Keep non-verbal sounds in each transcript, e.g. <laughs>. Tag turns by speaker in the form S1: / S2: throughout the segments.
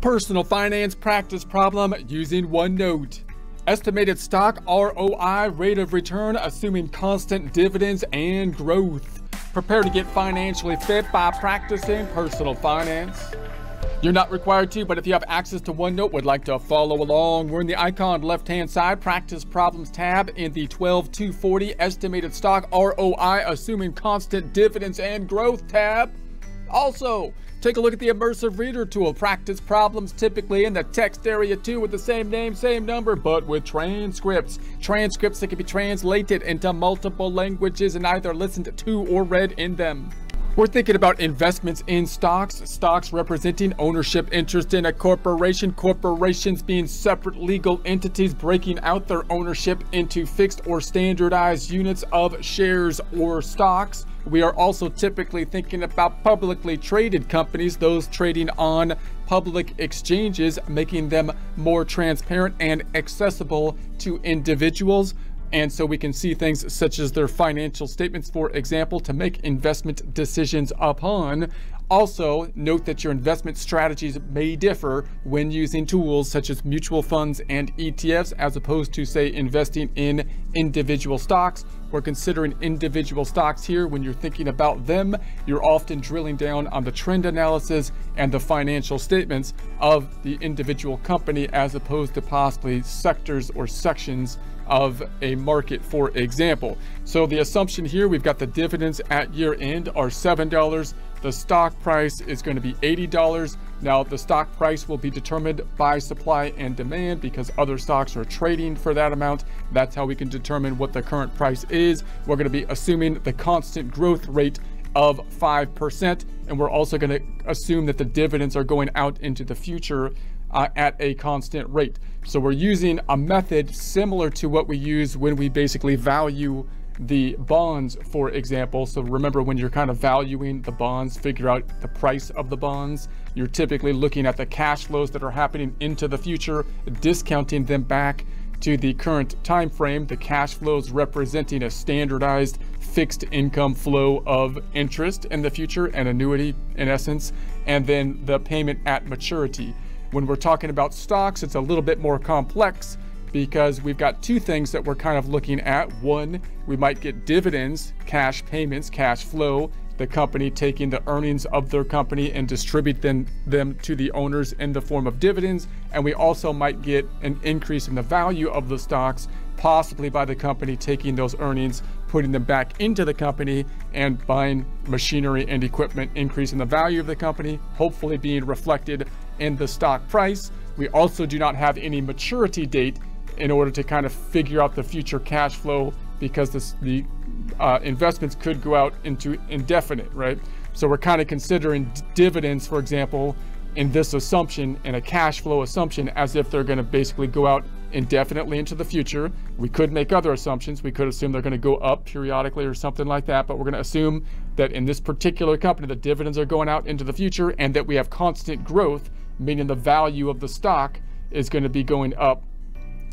S1: Personal finance practice problem using OneNote. Estimated stock ROI rate of return assuming constant dividends and growth. Prepare to get financially fit by practicing personal finance. You're not required to, but if you have access to OneNote, would like to follow along, we're in the icon left-hand side, Practice Problems tab in the 12240 Estimated Stock ROI Assuming Constant Dividends and Growth tab. Also, Take a look at the Immersive Reader tool. Practice problems typically in the text area too with the same name, same number, but with transcripts. Transcripts that can be translated into multiple languages and either listened to or read in them. We're thinking about investments in stocks, stocks representing ownership interest in a corporation, corporations being separate legal entities breaking out their ownership into fixed or standardized units of shares or stocks. We are also typically thinking about publicly traded companies, those trading on public exchanges, making them more transparent and accessible to individuals. And so we can see things such as their financial statements, for example, to make investment decisions upon. Also, note that your investment strategies may differ when using tools such as mutual funds and ETFs, as opposed to, say, investing in individual stocks. We're considering individual stocks here. When you're thinking about them, you're often drilling down on the trend analysis and the financial statements of the individual company, as opposed to possibly sectors or sections of a market, for example. So the assumption here, we've got the dividends at year end are $7. The stock price is going to be $80. Now, the stock price will be determined by supply and demand because other stocks are trading for that amount. That's how we can determine what the current price is. We're going to be assuming the constant growth rate of 5%. And we're also going to assume that the dividends are going out into the future uh, at a constant rate. So we're using a method similar to what we use when we basically value the bonds, for example. So remember when you're kind of valuing the bonds, figure out the price of the bonds, you're typically looking at the cash flows that are happening into the future, discounting them back to the current time frame, the cash flows representing a standardized fixed income flow of interest in the future, an annuity in essence, and then the payment at maturity. When we're talking about stocks, it's a little bit more complex because we've got two things that we're kind of looking at. One, we might get dividends, cash payments, cash flow, the company taking the earnings of their company and distribute them, them to the owners in the form of dividends. And we also might get an increase in the value of the stocks, possibly by the company taking those earnings, putting them back into the company and buying machinery and equipment, increasing the value of the company, hopefully being reflected in the stock price. We also do not have any maturity date in order to kind of figure out the future cash flow because this, the uh, investments could go out into indefinite, right? So we're kind of considering dividends, for example, in this assumption and a cash flow assumption as if they're going to basically go out indefinitely into the future. We could make other assumptions. We could assume they're going to go up periodically or something like that, but we're going to assume that in this particular company, the dividends are going out into the future and that we have constant growth meaning the value of the stock is going to be going up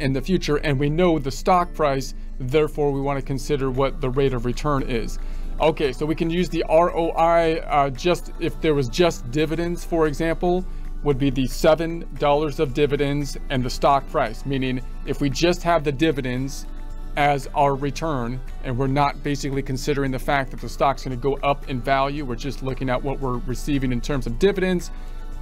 S1: in the future. And we know the stock price, therefore we want to consider what the rate of return is. Okay, so we can use the ROI uh, just if there was just dividends, for example, would be the $7 of dividends and the stock price, meaning if we just have the dividends as our return and we're not basically considering the fact that the stock's going to go up in value, we're just looking at what we're receiving in terms of dividends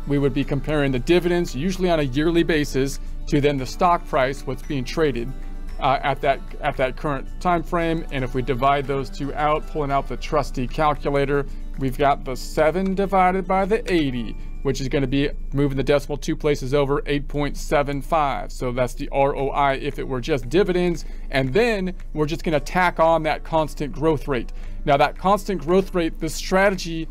S1: we would be comparing the dividends, usually on a yearly basis, to then the stock price, what's being traded uh, at that at that current time frame. And if we divide those two out, pulling out the trusty calculator, we've got the 7 divided by the 80, which is going to be moving the decimal two places over 8.75. So that's the ROI if it were just dividends. And then we're just going to tack on that constant growth rate. Now that constant growth rate, the strategy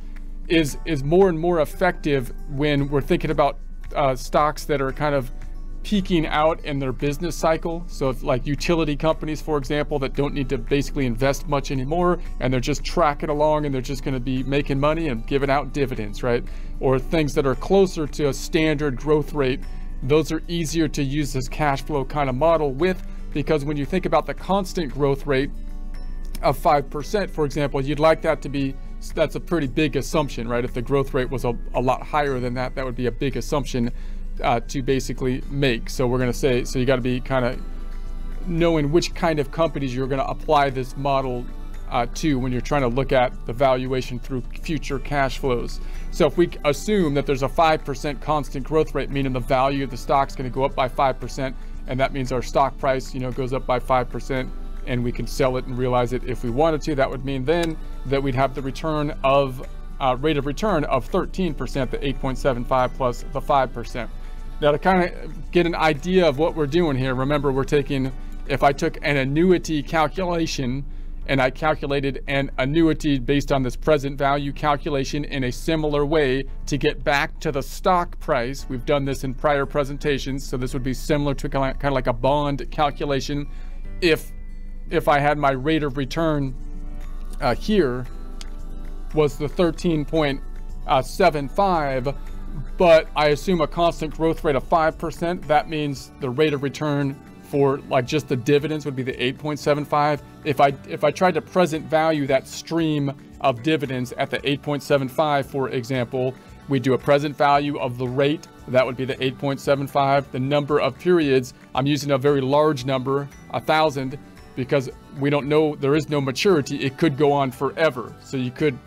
S1: is is more and more effective when we're thinking about uh, stocks that are kind of peaking out in their business cycle. So if like utility companies, for example, that don't need to basically invest much anymore and they're just tracking along and they're just going to be making money and giving out dividends, right? Or things that are closer to a standard growth rate, those are easier to use this cash flow kind of model with because when you think about the constant growth rate of 5%, for example, you'd like that to be that's a pretty big assumption, right? If the growth rate was a, a lot higher than that, that would be a big assumption uh, to basically make. So we're going to say, so you got to be kind of knowing which kind of companies you're going to apply this model uh, to when you're trying to look at the valuation through future cash flows. So if we assume that there's a 5% constant growth rate, meaning the value of the stock is going to go up by 5%, and that means our stock price, you know, goes up by 5%, and we can sell it and realize it if we wanted to. That would mean then that we'd have the return of uh, rate of return of 13%, the 8.75 plus the 5%. Now to kind of get an idea of what we're doing here, remember we're taking, if I took an annuity calculation and I calculated an annuity based on this present value calculation in a similar way to get back to the stock price. We've done this in prior presentations, so this would be similar to kind of like a bond calculation. If if I had my rate of return uh, here was the 13.75, but I assume a constant growth rate of 5%, that means the rate of return for like just the dividends would be the 8.75. If I if I tried to present value that stream of dividends at the 8.75, for example, we do a present value of the rate, that would be the 8.75. The number of periods, I'm using a very large number, a thousand, because we don't know, there is no maturity. It could go on forever. So you could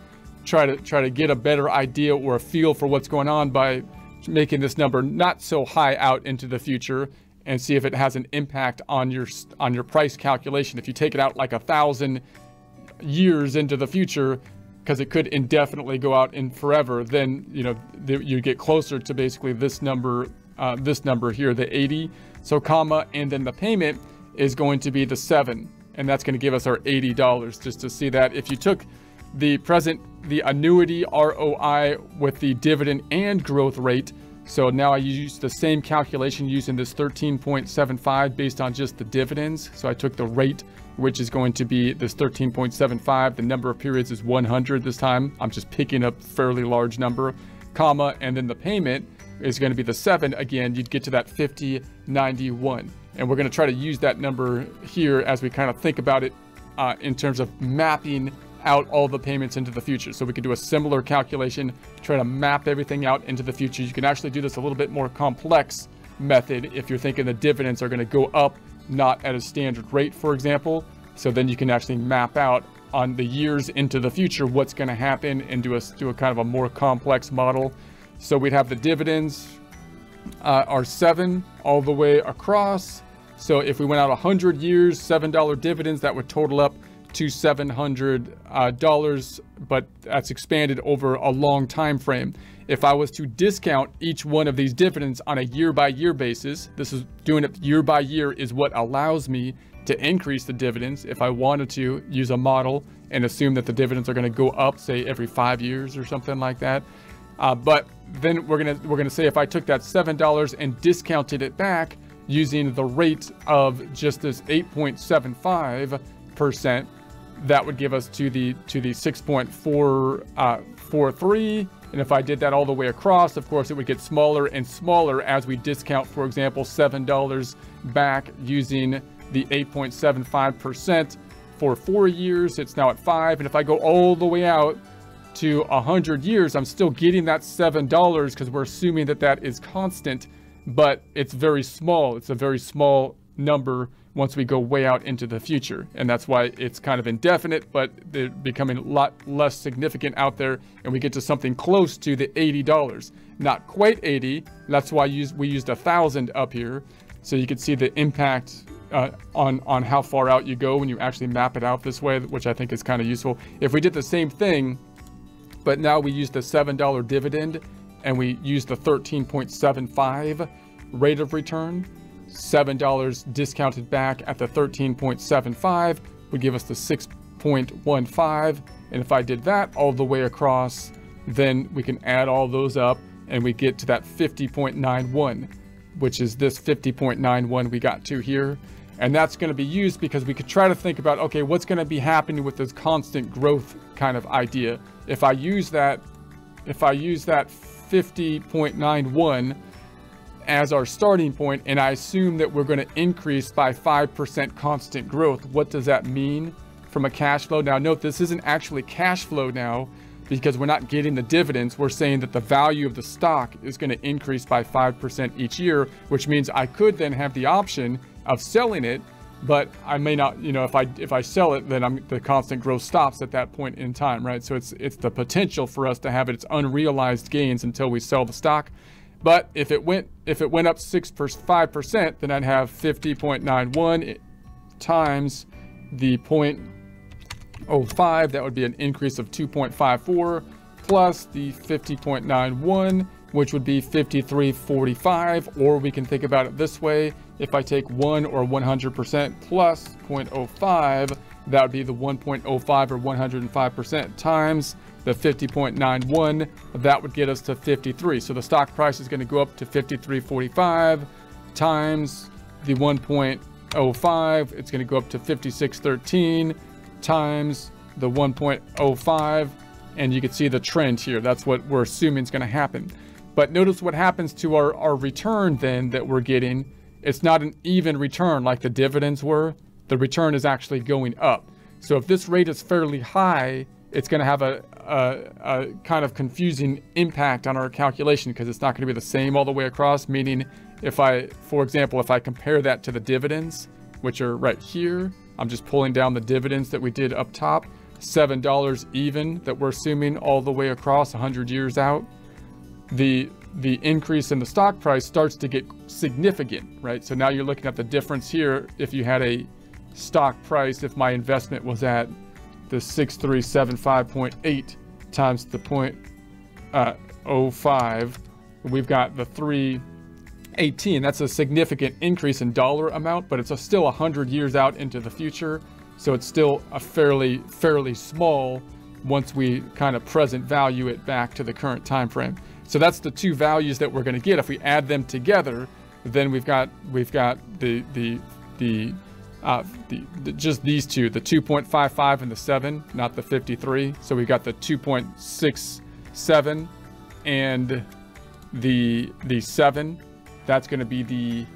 S1: try to try to get a better idea or a feel for what's going on by making this number not so high out into the future and see if it has an impact on your on your price calculation. If you take it out like a thousand years into the future, because it could indefinitely go out in forever, then you know you get closer to basically this number, uh, this number here, the 80. So comma, and then the payment is going to be the seven, and that's going to give us our $80. Just to see that, if you took the present, the annuity ROI with the dividend and growth rate, so now I use the same calculation using this 13.75 based on just the dividends. So I took the rate, which is going to be this 13.75. The number of periods is 100 this time. I'm just picking up fairly large number, comma, and then the payment is going to be the seven. Again, you'd get to that 5091. And we're going to try to use that number here as we kind of think about it uh, in terms of mapping out all the payments into the future. So we could do a similar calculation, try to map everything out into the future. You can actually do this a little bit more complex method if you're thinking the dividends are going to go up, not at a standard rate, for example. So then you can actually map out on the years into the future what's going to happen and do a, do a kind of a more complex model. So we'd have the dividends uh, are seven all the way across. So if we went out 100 years, $7 dividends, that would total up to $700, uh, but that's expanded over a long time frame. If I was to discount each one of these dividends on a year by year basis, this is doing it year by year is what allows me to increase the dividends if I wanted to use a model and assume that the dividends are going to go up, say every five years or something like that. Uh, but then we're gonna we're gonna say if I took that seven dollars and discounted it back using the rate of just this 8.75 percent, that would give us to the to the 6.443 uh, and if I did that all the way across of course it would get smaller and smaller as we discount for example seven dollars back using the 8.75 percent for four years. It's now at five. And if I go all the way out to 100 years I'm still getting that seven dollars because we're assuming that that is constant but it's very small it's a very small number once we go way out into the future. And that's why it's kind of indefinite, but they're becoming a lot less significant out there. And we get to something close to the $80. Not quite 80. That's why we used a thousand up here. So you can see the impact uh, on, on how far out you go when you actually map it out this way, which I think is kind of useful. If we did the same thing, but now we use the $7 dividend and we use the 13.75 rate of return, $7 discounted back at the 13.75 would give us the 6.15. And if I did that all the way across, then we can add all those up and we get to that 50.91, which is this 50.91 we got to here. And that's going to be used because we could try to think about, okay, what's going to be happening with this constant growth kind of idea. If I use that, if I use that 50.91 as our starting point, and I assume that we're going to increase by 5% constant growth. What does that mean from a cash flow? Now, note this isn't actually cash flow now. because we're not getting the dividends. We're saying that the value of the stock is going to increase by 5% each year, which means I could then have the option of selling it but I may not, you know, if I if I sell it, then I'm, the constant growth stops at that point in time, right? So it's it's the potential for us to have it, it's unrealized gains until we sell the stock. But if it went if it went up six five percent, then I'd have 50.91 times the 0.05. That would be an increase of 2.54 plus the 50.91 which would be 5345, or we can think about it this way. If I take 1 or 100% plus 0.05, that would be the 1.05 or 105% times the 50.91. That would get us to 53. So the stock price is going to go up to 53.45 times the 1.05. It's going to go up to 56.13 times the 1.05 and you can see the trend here. That's what we're assuming is going to happen. But notice what happens to our, our return then that we're getting. It's not an even return like the dividends were. The return is actually going up. So if this rate is fairly high, it's going to have a, a, a, kind of confusing impact on our calculation because it's not going to be the same all the way across. Meaning, if I, for example, if I compare that to the dividends, which are right here, I'm just pulling down the dividends that we did up top, $7 even that we're assuming all the way across 100 years out the the increase in the stock price starts to get significant, right? So now you're looking at the difference here. If you had a stock price, if my investment was at the 6375.8 times the point, uh, 05, we've got the 318. That's a significant increase in dollar amount, but it's a still 100 years out into the future. So it's still a fairly, fairly small once we kind of present value it back to the current time frame. So that's the two values that we're going to get. If we add them together, then we've got we've got the the the, uh, the, the just these two, the 2.55 and the 7, not the 53. So we've got the 2.67 and the the 7. That's going to be the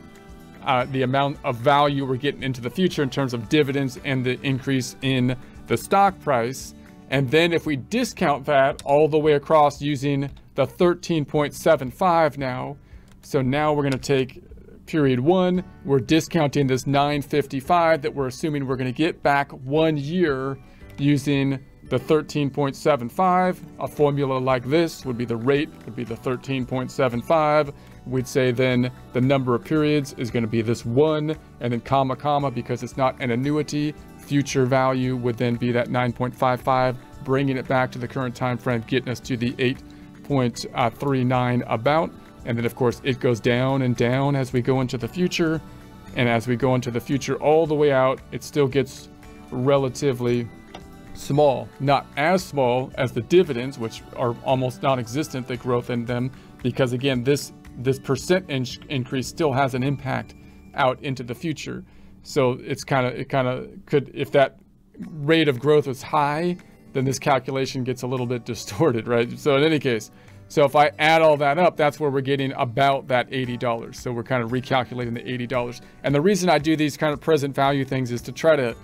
S1: uh, the amount of value we're getting into the future in terms of dividends and the increase in the stock price. And then if we discount that all the way across using the 13.75 now. So now we're going to take period one. We're discounting this 955 that we're assuming we're going to get back one year using the 13.75. A formula like this would be the rate, would be the 13.75. We'd say then the number of periods is going to be this one, and then comma, comma, because it's not an annuity. Future value would then be that 9.55, bringing it back to the current time frame, getting us to the 8 Uh, 0.39 about. And then of course it goes down and down as we go into the future. And as we go into the future all the way out, it still gets relatively small. Not as small as the dividends, which are almost non-existent, the growth in them, because again, this, this percent in increase still has an impact out into the future. So it's kind of, it kind of could, if that rate of growth was high, then this calculation gets a little bit <laughs> distorted, right? So in any case, so if I add all that up, that's where we're getting about that $80. So we're kind of recalculating the $80. And the reason I do these kind of present value things is to try to,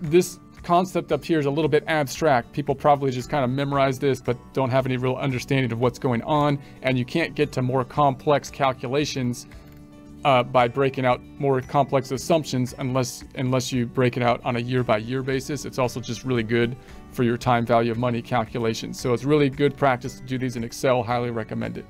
S1: this concept up here is a little bit abstract. People probably just kind of memorize this, but don't have any real understanding of what's going on. And you can't get to more complex calculations uh, by breaking out more complex assumptions unless unless you break it out on a year by year basis. It's also just really good for your time value of money calculations. So it's really good practice to do these in Excel. Highly recommend it.